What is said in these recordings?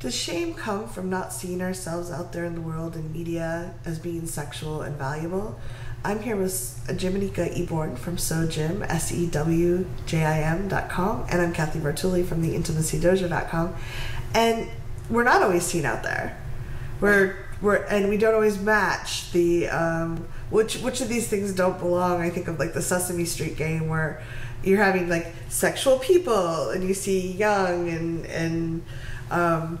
Does shame come from not seeing ourselves out there in the world and media as being sexual and valuable? I'm here with Jimanekia Eborn from SewJim, S E W J I M.com, and I'm Cathy Vartuli from the IntimacyDojo.com. And we're not always seen out there. We're, we're, and we don't always match the, um, which, which of these things don't belong? I think of like the Sesame Street game where you're having like sexual people and you see young and, and, um,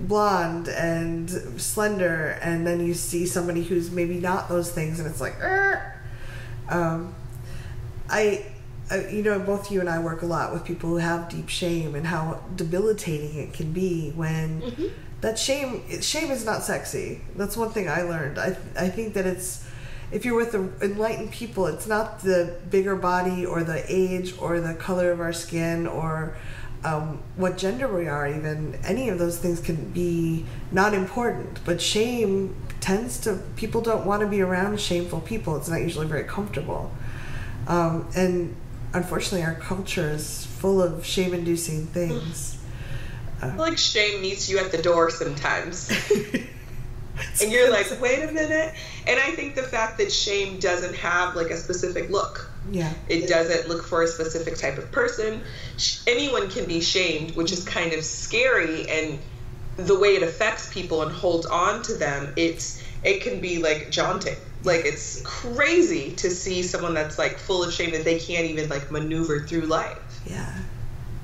blonde and slender, and then you see somebody who's maybe not those things, and it's like, um, I, I, you know, both you and I work a lot with people who have deep shame and how debilitating it can be when mm-hmm. that shame, shame is not sexy. That's one thing I learned. I, I think that it's, if you're with the enlightened people, it's not the bigger body or the age or the color of our skin or um, what gender we are, even any of those things can be not important. But shame tends to people don't want to be around shameful people. It's not usually very comfortable, um, and unfortunately, our culture is full of shame-inducing things. Uh, like shame meets you at the door sometimes. and you're like, wait a minute. And I think the fact that shame doesn't have like a specific look. Yeah. It doesn't look for a specific type of person. Anyone can be shamed, which is kind of scary. And the way it affects people and holds on to them, it's it can be like jaunting. Like it's crazy to see someone that's like full of shame that they can't even like maneuver through life. Yeah.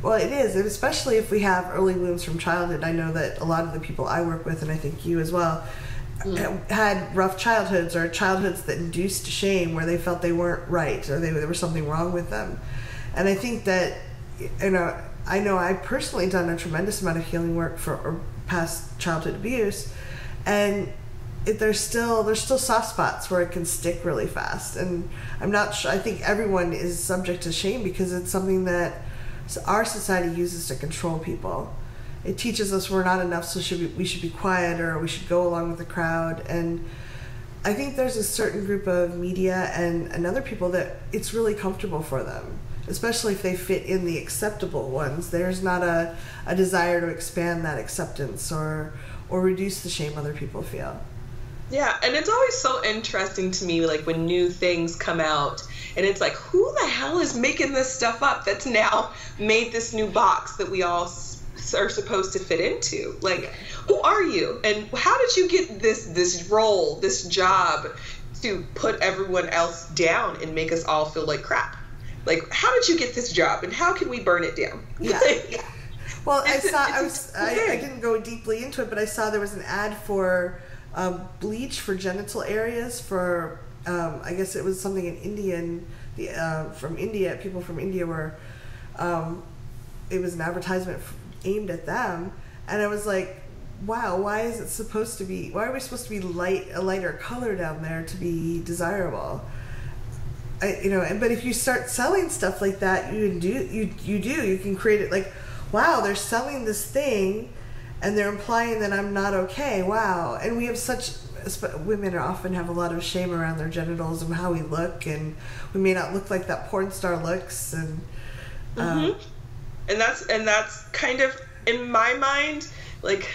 Well, it is, and especially if we have early wounds from childhood. I know that a lot of the people I work with, and I think you as well, mm. had rough childhoods or childhoods that induced shame where they felt they weren't right or they, there was something wrong with them. And I think that, you know, I know I personally done a tremendous amount of healing work for past childhood abuse, and it, there's still there's still soft spots where it can stick really fast. And I'm not sure. I think everyone is subject to shame because it's something that our society uses to control people it teaches us we're not enough, so should we, we should be quiet or we should go along with the crowd. And I think there's a certain group of media and, and other people that it's really comfortable for them, especially if they fit in the acceptable ones. There's not a, a desire to expand that acceptance or or reduce the shame other people feel. Yeah, and it's always so interesting to me, like when new things come out, and it's like, who the hell is making this stuff up that's now made this new box that we all are supposed to fit into. Like, who are you, and how did you get this this role, this job, to put everyone else down and make us all feel like crap? Like, how did you get this job, and how can we burn it down? Yeah. well, I saw. I was. I, I, didn't go deeply into it, but I saw there was an ad for um, bleach for genital areas for. Um, I guess it was something in Indian, the uh, from India. People from India were. Um, it was an advertisement aimed at them and i was like wow why is it supposed to be why are we supposed to be light a lighter color down there to be desirable I, you know and but if you start selling stuff like that you do you you do you can create it like wow they're selling this thing and they're implying that i'm not okay. Wow. And we have such women often have a lot of shame around their genitals and how we look and we may not look like that porn star looks and um, mm-hmm. And that's and that's kind of in my mind like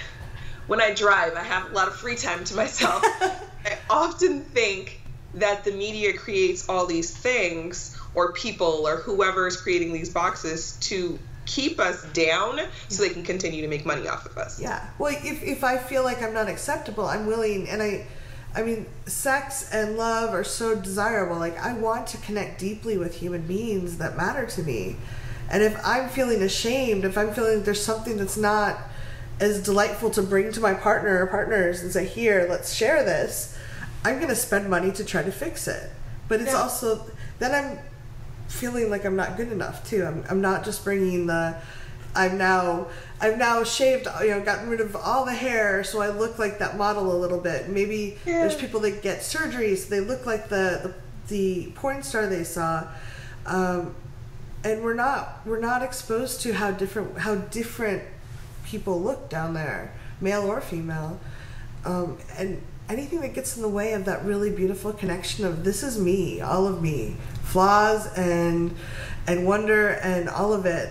when I drive, I have a lot of free time to myself. I often think that the media creates all these things or people or whoever is creating these boxes to keep us down so they can continue to make money off of us. Yeah. Well, if, if I feel like I'm not acceptable, I'm willing and I I mean, sex and love are so desirable. Like I want to connect deeply with human beings that matter to me. And if I'm feeling ashamed, if I'm feeling there's something that's not as delightful to bring to my partner or partners and say, here, let's share this, I'm going to spend money to try to fix it. But it's yeah. also, then I'm feeling like I'm not good enough too. I'm, I'm not just bringing the, I'm now, I've now shaved, you know, gotten rid of all the hair so I look like that model a little bit. Maybe yeah. there's people that get surgeries, so they look like the, the, the porn star they saw. Um, and we're not we're not exposed to how different how different people look down there, male or female, um, and anything that gets in the way of that really beautiful connection of this is me, all of me, flaws and and wonder and all of it.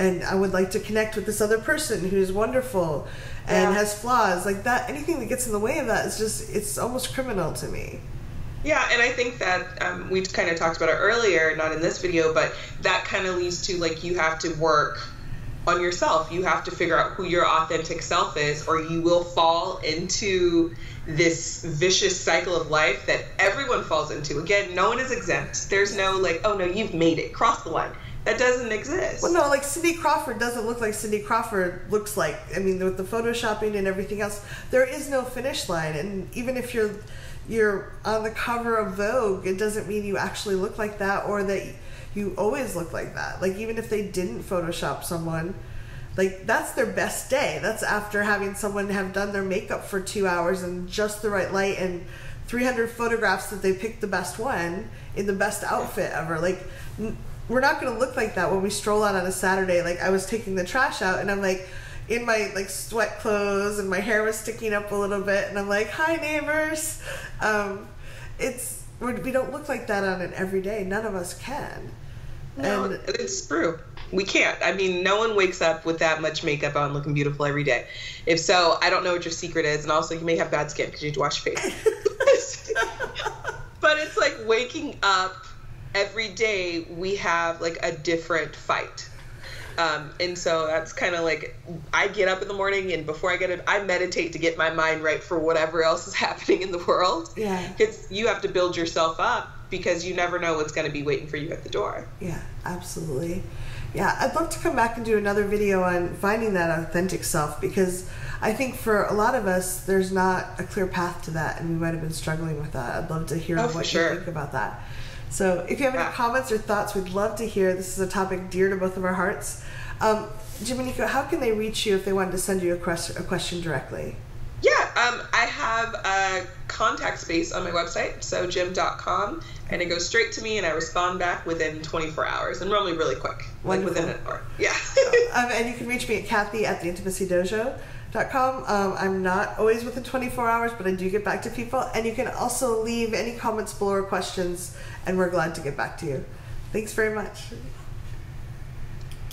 and I would like to connect with this other person who's wonderful and Yeah. has flaws like that. Anything that gets in the way of that is just it's almost criminal to me. Yeah, and I think that um, we kind of talked about it earlier, not in this video, but that kind of leads to like you have to work on yourself. You have to figure out who your authentic self is, or you will fall into this vicious cycle of life that everyone falls into. Again, no one is exempt. There's no like, oh no, you've made it, cross the line. That doesn't exist. Well, no, like Cindy Crawford doesn't look like Cindy Crawford looks like. I mean, with the photoshopping and everything else, there is no finish line. And even if you're you're on the cover of Vogue, it doesn't mean you actually look like that or that you always look like that. Like even if they didn't Photoshop someone, like that's their best day. That's after having someone have done their makeup for two hours and just the right light and 300 photographs that they picked the best one in the best outfit ever. Like we're not going to look like that when we stroll out on a Saturday. Like I was taking the trash out and I'm like in my like sweat clothes and my hair was sticking up a little bit and I'm like, "Hi neighbors." Um it's we don't look like that on an everyday. None of us can. No, and it's true. We can't. I mean, no one wakes up with that much makeup on looking beautiful every day. If so, I don't know what your secret is. And also, you may have bad skin because you need to wash your face. but it's like waking up every day, we have like a different fight. Um, and so that's kind of like I get up in the morning, and before I get it, I meditate to get my mind right for whatever else is happening in the world. Yeah. It's you have to build yourself up because you never know what's going to be waiting for you at the door. Yeah, absolutely. Yeah, I'd love to come back and do another video on finding that authentic self because I think for a lot of us, there's not a clear path to that, and we might have been struggling with that. I'd love to hear Oh, what sure. you think about that. So, if you have any Yeah. comments or thoughts, we'd love to hear. This is a topic dear to both of our hearts. Um, Jimanekia, how can they reach you if they wanted to send you a, quest- a question directly? Yeah, um, I have a contact space on my website, sewjim.com, and it goes straight to me, and I respond back within 24 hours, and normally really quick, like within an hour. Yeah. um, and you can reach me at Cathy at the intimacydojo.com. Um, I'm not always within 24 hours, but I do get back to people. And you can also leave any comments below or questions, and we're glad to get back to you. Thanks very much.